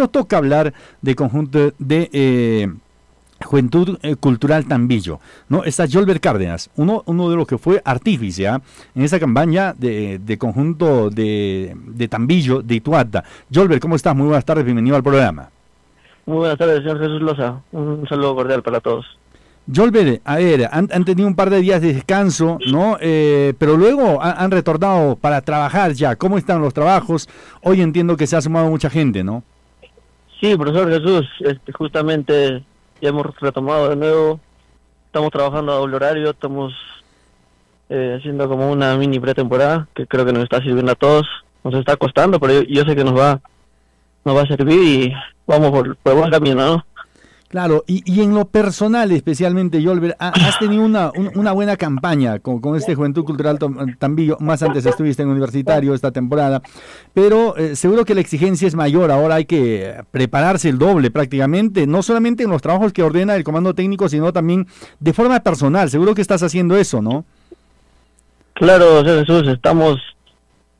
pero toca hablar de conjunto de eh, Juventud eh, Cultural Tambillo, ¿no? Está Jolber Cárdenas, uno, uno de los que fue artífice ¿ah? en esa campaña de, conjunto de, de, Tambillo, de Ituata. Jolber, ¿cómo estás? Muy buenas tardes, bienvenido al programa. Muy buenas tardes, señor Jesús Loza. Un saludo cordial para todos. Jolber, a ver, han, tenido un par de días de descanso, ¿no? Eh, pero luego han, retornado para trabajar ya. ¿Cómo están los trabajos? Hoy entiendo que se ha sumado mucha gente, ¿no? Sí, profesor Jesús, este, justamente ya hemos retomado de nuevo, estamos trabajando a doble horario, estamos eh, haciendo como una mini pretemporada que creo que nos está sirviendo a todos, nos está costando, pero yo, sé que nos va nos va a servir y vamos por, por buen camino, ¿no? Claro, y, y en lo personal especialmente, Yolver, has tenido una, una buena campaña con, con, este Juventud Cultural Tambillo, más antes estuviste en universitario esta temporada, pero eh, seguro que la exigencia es mayor, ahora hay que prepararse el doble prácticamente, no solamente en los trabajos que ordena el comando técnico, sino también de forma personal, seguro que estás haciendo eso, ¿no? Claro, Jesús, estamos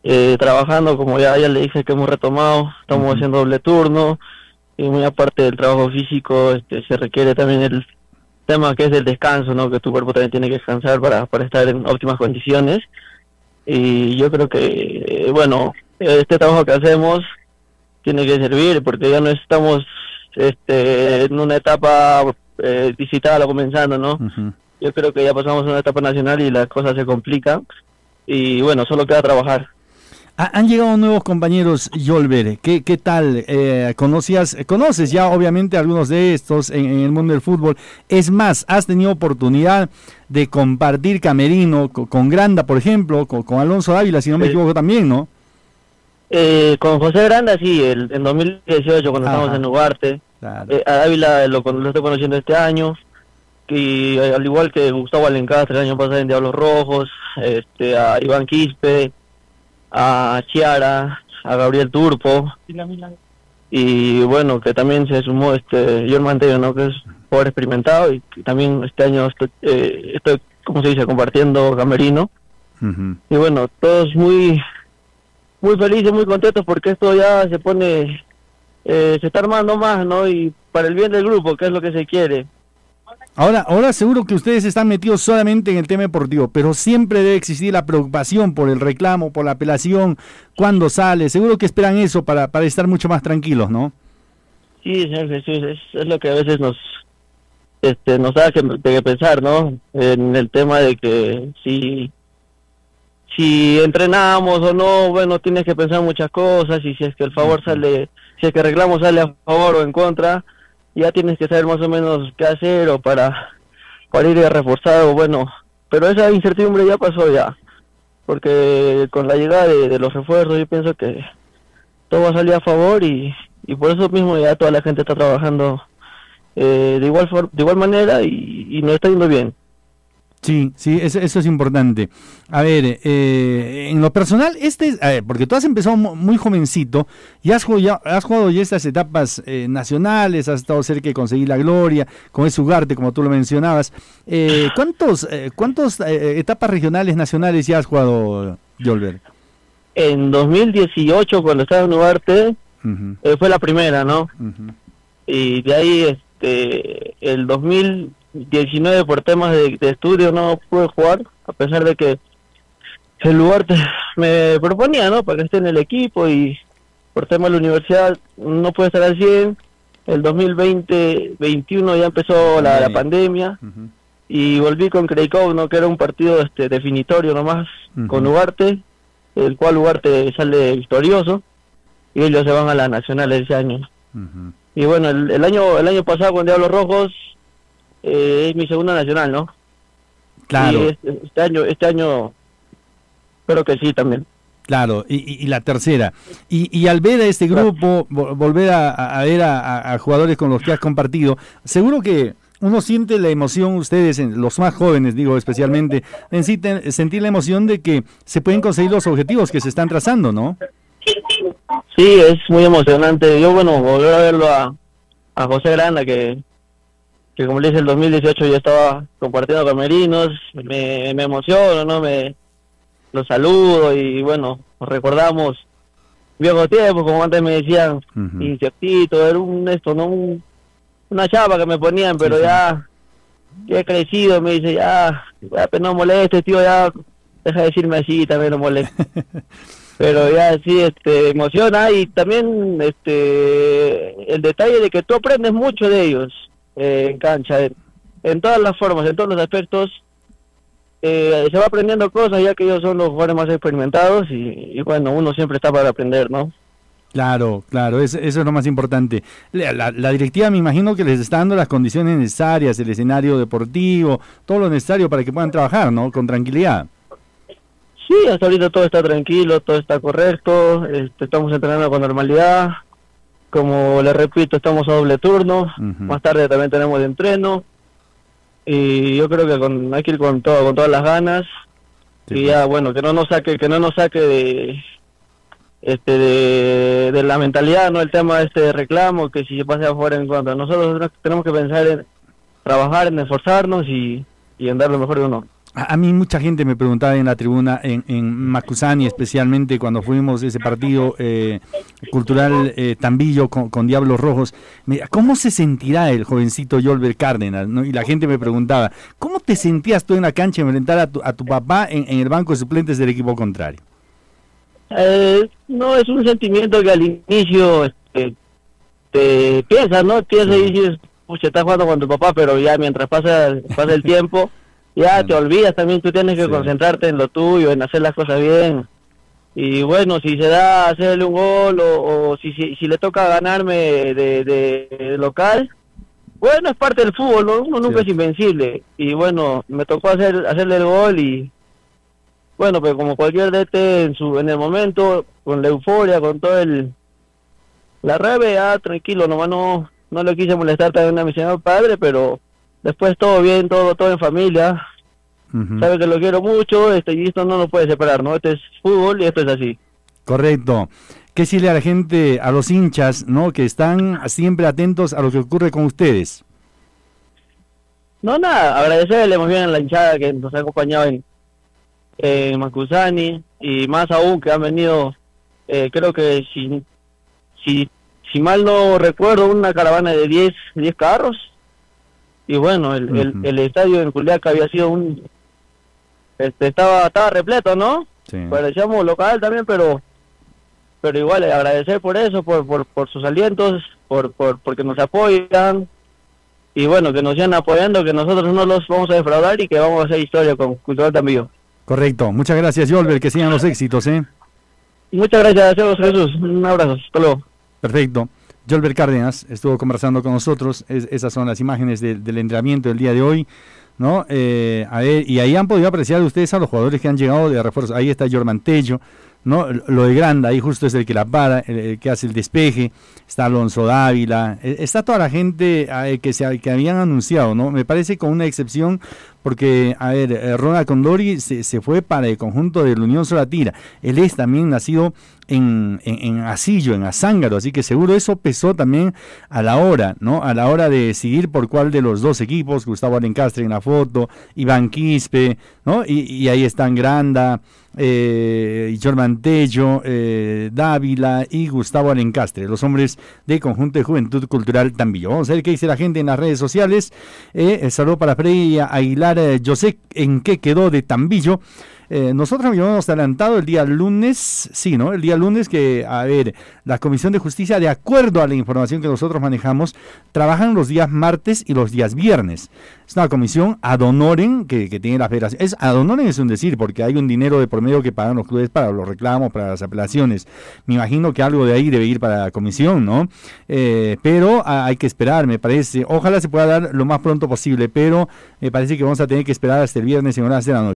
eh, trabajando, como ya, ya le dije que hemos retomado, estamos haciendo doble turno, y muy aparte del trabajo físico, este, se requiere también el tema que es el descanso, ¿no? Que tu cuerpo también tiene que descansar para, para estar en óptimas condiciones. Y yo creo que, eh, bueno, este trabajo que hacemos tiene que servir porque ya no estamos este, en una etapa eh, visitada comenzando, ¿no? Yo creo que ya pasamos a una etapa nacional y las cosas se complican. Y bueno, solo queda trabajar. Han llegado nuevos compañeros, Yolver. ¿Qué, qué tal? Eh, ¿conocías, conoces ya obviamente algunos de estos en, el mundo del fútbol. Es más, has tenido oportunidad de compartir camerino con, Granda, por ejemplo, con, Alonso Ávila, si no me equivoco también, ¿no? Eh, con José Granda, sí, el, en 2018 cuando estábamos en Ugarte. Eh, a Ávila lo, lo, estoy conociendo este año. Y al igual que Gustavo Alencastre el año pasado en Diablos Rojos, este, a Iván Quispe a Chiara, a Gabriel Turpo. Y bueno, que también se sumó este John Mantello, ¿no? Que es jugador experimentado y también este año estoy, eh, estoy como se dice, compartiendo camerino. Y bueno, todos muy muy felices, muy contentos porque esto ya se pone, eh, se está armando más, ¿no? Y para el bien del grupo, que es lo que se quiere. Ahora, ahora seguro que ustedes están metidos solamente en el tema deportivo, pero siempre debe existir la preocupación por el reclamo, por la apelación, cuando sale. Seguro que esperan eso para, para estar mucho más tranquilos, ¿no? Sí, señor Jesús, es, lo que a veces nos este, nos da que, pensar, ¿no? En el tema de que si si entrenamos o no, bueno, tienes que pensar muchas cosas y si es que el favor sale, si es que el reclamo sale a favor o en contra, ya tienes que saber más o menos qué hacer o para, para ir reforzado, bueno, pero esa incertidumbre ya pasó ya, porque con la llegada de, los refuerzos yo pienso que todo va a salir a favor y, y por eso mismo ya toda la gente está trabajando eh, de igual de igual manera y, y nos está yendo bien. Sí, sí, eso, es importante. A ver, eh, en lo personal, este, a ver, porque tú has empezado muy jovencito y has jugado has jugado ya estas etapas eh, nacionales, has estado cerca de conseguir la gloria, con ese Ugarte, como tú lo mencionabas. Eh, ¿Cuántos, cuántos etapas regionales, nacionales ya has jugado, Yolver? En 2018, cuando estaba en Ugarte, fue la primera, ¿no? Y de ahí, este, el 2000 19 por temas de, estudio no pude jugar, a pesar de que el lugar me proponía, ¿no? Para que esté en el equipo y por temas de la universidad no pude estar al 100. El 2020-21 ya empezó la, pandemia y volví con Krakow, ¿no? Que era un partido este definitorio nomás con Ugarte, el cual Ugarte sale victorioso y ellos se van a la nacional ese año. Y bueno, el, el, año el año pasado con Diablos Rojos eh, es mi segunda nacional, ¿no? Claro. Este, este, año, este año, espero que sí también. Claro, y, la tercera. Y, al ver a este grupo, volver a, ver a, jugadores con los que has compartido, seguro que uno siente la emoción, ustedes, los más jóvenes, digo especialmente, en sentir la emoción de que se pueden conseguir los objetivos que se están trazando, ¿no? Sí, es muy emocionante. Yo, bueno, volver a verlo a, a José Granda, que que como le dije, el 2018 yo estaba compartiendo con Merinos, me, me emociono, ¿no? Me los saludo y bueno, recordamos viejo tiempo, como antes me decían, insectito, era un esto, no una chapa que me ponían, pero ya, ya he crecido, me dice, ya, ya pues no moleste, tío, ya, deja de decirme así, también no moleste. pero ya sí, este, emociona y también, este, el detalle de que tú aprendes mucho de ellos eh, en cancha, en todas las formas, en todos los aspectos, eh, se va aprendiendo cosas ya que ellos son los jugadores más experimentados y, bueno, uno siempre está para aprender, ¿no? Claro, claro, eso, es lo más importante. La, directiva me imagino que les está dando las condiciones necesarias, el escenario deportivo, todo lo necesario para que puedan trabajar, ¿no? Con tranquilidad. Sí, hasta ahorita todo está tranquilo, todo está correcto, este, estamos entrenando con normalidad. Como le repito, estamos a doble turno, más tarde también tenemos de entreno. Y yo creo que con, hay que ir con todo, con todas las ganas. Y ya bueno que no nos saque que no nos saque de este de, la mentalidad no el tema este de reclamo que si se pase afuera en cuanto nosotros tenemos que pensar en trabajar en esforzarnos y, y en dar lo mejor de uno a, mí mucha gente me preguntaba en la tribuna, en, en Macusani especialmente, cuando fuimos ese partido eh, cultural eh, Tambillo con, Diablos Rojos, ¿cómo se sentirá el jovencito Yolber Cárdenas? Y la gente me preguntaba, ¿cómo te sentías tú en la cancha enfrentar a tu, a tu papá en, el banco de suplentes del equipo contrario? Eh, no, es un sentimiento que al inicio este, te piensas, ¿no? Piensas y dices, pucha, estás jugando con tu papá, pero ya mientras pasa, pasa el tiempo ya te olvidas también, tú tienes que concentrarte en lo tuyo, en hacer las cosas bien. Y bueno, si se da hacerle un gol o, si, si, le toca ganarme de, local, bueno, es parte del fútbol, uno nunca es invencible. Y bueno, me tocó hacer hacerle el gol y bueno, pues como cualquier DT en su en el momento, con la euforia, con todo el la rebe, ya tranquilo, nomás no no le quise molestar también a mi señor padre, pero después todo bien, todo todo en familia. Sabe que lo quiero mucho, este, y esto no lo puede separar, ¿no? Este es fútbol y esto es así. Correcto. ¿Qué decirle a la gente, a los hinchas, ¿no? Que están siempre atentos a lo que ocurre con ustedes. No, nada, agradecerle muy bien a la hinchada que nos ha acompañado en, en Macusani y más aún que han venido, eh, creo que si, si, si mal no recuerdo, una caravana de 10 10 carros y bueno, el, el, estadio en Culiaca había sido un... Este, estaba, estaba repleto, ¿no? Sí. Parecíamos local también, pero pero igual agradecer por eso, por, por, por sus alientos, por, por porque nos apoyan y bueno, que nos sigan apoyando, que nosotros no los vamos a defraudar y que vamos a hacer historia con Cultural también Correcto, muchas gracias Yolver, que sigan los éxitos, ¿eh? Muchas gracias, Jesús, un abrazo, hasta luego. Perfecto. Jolbert Cárdenas estuvo conversando con nosotros, esas son las imágenes del entrenamiento del día de hoy, ¿no? Eh, y ahí han podido apreciar ustedes a los jugadores que han llegado de refuerzo. Ahí está Jorman Tello, ¿no? Lo de Granda, ahí justo es el que la para, el, que hace el despeje, está Alonso Dávila, e, está toda la gente eh, que, se, que habían anunciado, ¿no? Me parece con una excepción porque, a ver, eh, Ronald Condori se, se, fue para el conjunto de la Unión Solatira. Él es también nacido en, Asillo, en Azángaro, así que seguro eso pesó también a la hora, ¿no? A la hora de decidir por cuál de los dos equipos, Gustavo Alencastre en la foto, Iván Quispe, ¿no? Y, ahí están Granda, eh, Jorman Tello, eh, Dávila y Gustavo Alencastre, los hombres del conjunto de Juventud Cultural Tambillo. Vamos a ver qué dice la gente en las redes sociales. Eh, saludo para Freya Aguilar eh, José, en qué quedó de Tambillo. Eh, nosotros habíamos adelantado el día lunes, sí, ¿no? El día lunes que, a ver, la Comisión de Justicia, de acuerdo a la información que nosotros manejamos, trabajan los días martes y los días viernes. Es una comisión ad honorem que, tiene la federación. Es ad honorem es un decir, porque hay un dinero de por medio que pagan los clubes para los reclamos, para las apelaciones. Me imagino que algo de ahí debe ir para la comisión, ¿no? Eh, pero hay que esperar, me parece. Ojalá se pueda dar lo más pronto posible, pero me parece que vamos a tener que esperar hasta el viernes en horas de la noche.